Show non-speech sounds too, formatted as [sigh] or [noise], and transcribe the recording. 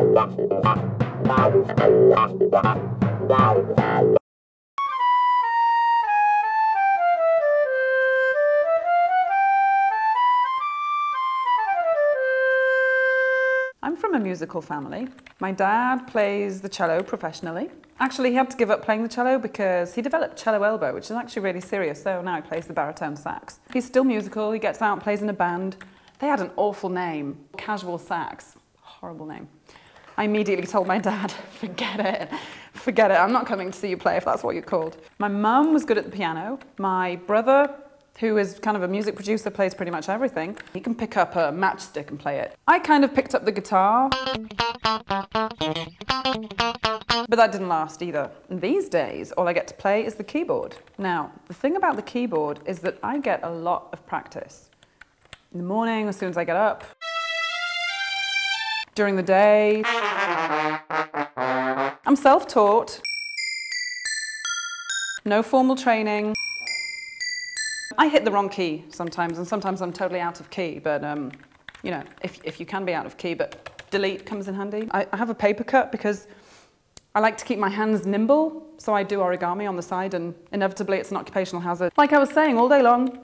I'm from a musical family. My dad plays the cello professionally. Actually, he had to give up playing the cello because he developed cello elbow, which is actually really serious, so now he plays the baritone sax. He's still musical, he gets out and plays in a band. They had an awful name, Casual Sax. Horrible name. I immediately told my dad, [laughs] forget it, forget it, I'm not coming to see you play if that's what you're called. My mum was good at the piano. My brother who is kind of a music producer, plays pretty much everything. He can pick up a matchstick and play it. I kind of picked up the guitar, but that didn't last either. These days, all I get to play is the keyboard. Now, the thing about the keyboard is that I get a lot of practice. In the morning, as soon as I get up, during the day. I'm self-taught, no formal training. I hit the wrong key sometimes, and sometimes I'm totally out of key, but um, you know, if, if you can be out of key, but delete comes in handy. I, I have a paper cut because I like to keep my hands nimble, so I do origami on the side, and inevitably it's an occupational hazard. Like I was saying all day long,